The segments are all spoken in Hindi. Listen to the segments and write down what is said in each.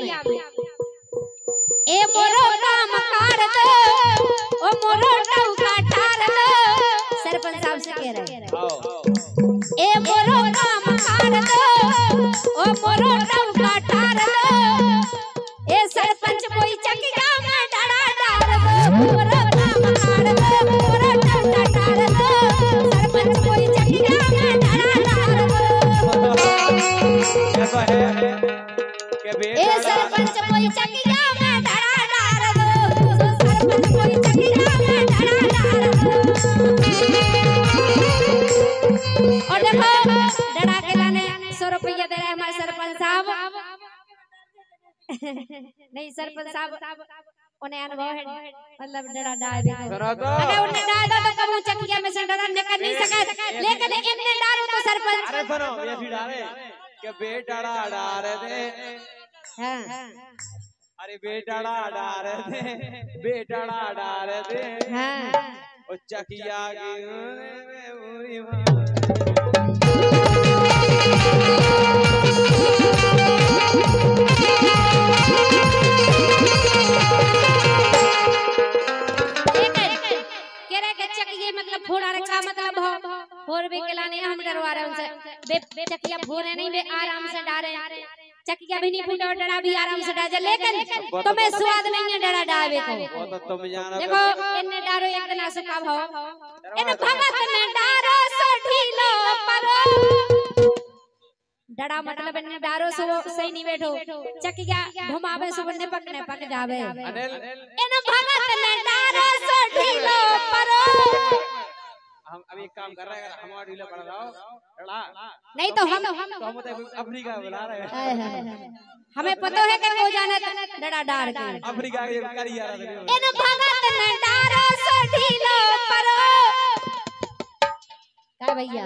में ए मोरो काम कार दो ओ मोरो टौका ठार दो सरपंच साहब से कह रहे हैं। ए मोरो काम कार दो ओ मोरो टौका नहीं सरपंच साहब उन्हें अनुभव है। मतलब डरा डाल देखो अगर उन्हें डाल दो तो कबू चकिया में से डरा निकल नहीं सके। लेकिन इनने डालो तो सरपंच अरे सुनो ये सी डाले कि बेटाड़ा डार दे हाँ। अरे बेटाड़ा डार दे बेटाड़ा डार दे हाँ। ओ चकिया की उरी मार चकिए मतलब फोड़ा रे मतलब हो। फोड़ भी खिलाने हम डरवा रहे उनसे। बे, चकिया फोड़े नहीं बे आराम से डारे। चकिया भी नहीं फूटा और डरा भी आराम से डाले लेकिन तुम्हें स्वाद नहीं है डरा डावे को तो तुम जानो। देखो इन्ने डारो एक दिन सुखा भाव इन भगत ने डारो सो ढीलो परो। डरा मतलब इन्ने डारो सो सही नहीं बैठो। चकिया घुमावे सो बन्ने पकने पक जावे। इन भगत ने डारो सो ढीलो परो। हम अभी एक काम कर रहे हैं हमारा ढीला पड़ रहा हो। नहीं तो हम तो हम तो अफ्रीका बुला रहे हैं। हमें पता है कि वो जाने डरा डार के। अफ्रीका के करी आ रहा था इन भगत ने डारो सो ढीलो परो। का भैया?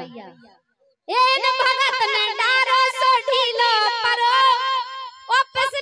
इन भगत ने डारो सो ढीलो परो। वापस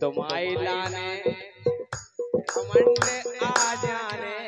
तो तो तुम्हारी लाने आ जाने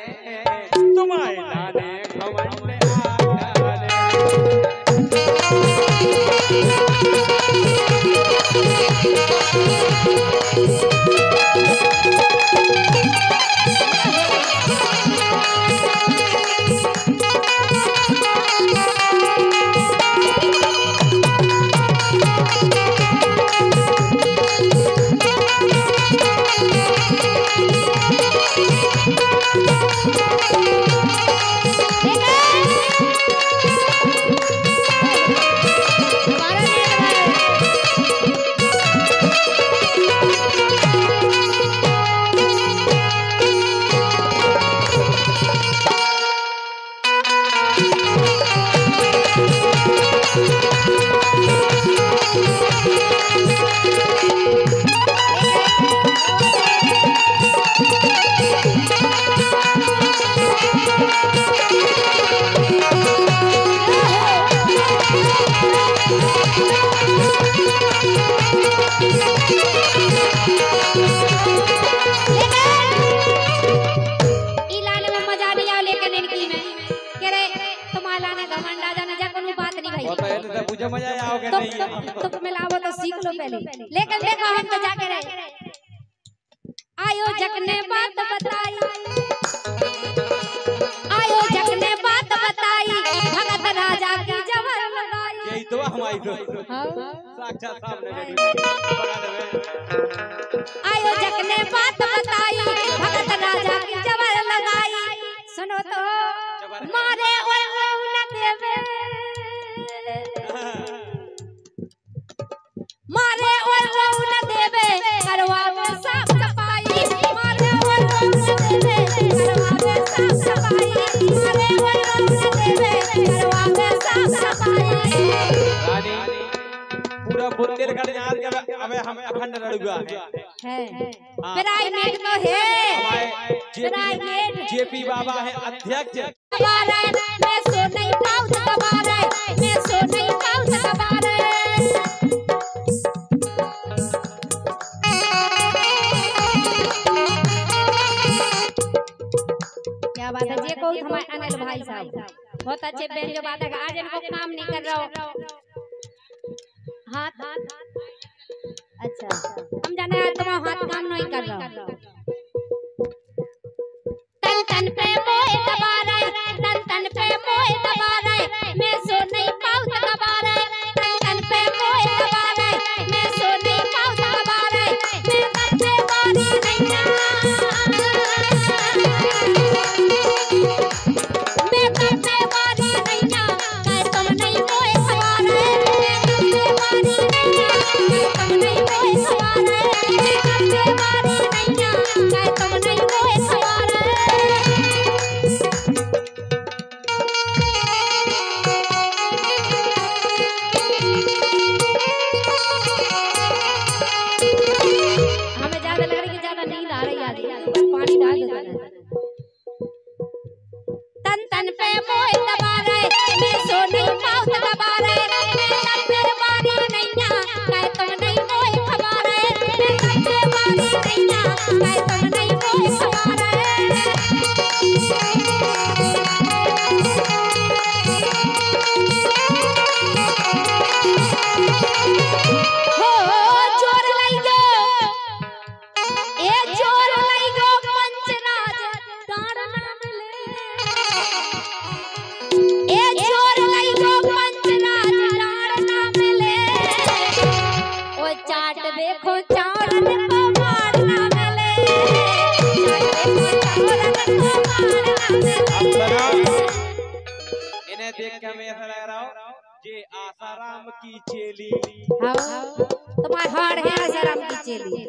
ने बात बताई। आयोजक ने बात बताई। भगत राजा की जबर यही तो हमारी हाँ। तो साक्षात सामने आयोजक ने बात बताई। भगत हमें अखंड रड़ुआ है। प्राइवेट हाँ। तो है। प्राइवेट जेपी बाबा है अध्यक्ष। मैं सो नहीं तो मैं सो नहीं तो क्या बात है? जे कहूँ हमारे अनिल भाई साहब। बहुत अच्छे बहन जो बात है आज इनको काम नहीं कर रहा हाथ हाथ हाथ। আচ্ছা हम जाने तुम्हारा हाथ काम नहीं कर रहा देखो चाँद को मारना मिले। इन्हें देख के हमें ऐसा लग रहा हो ये आसाराम की चेली। हाँ तुम्हारा हार है आसाराम की चेली।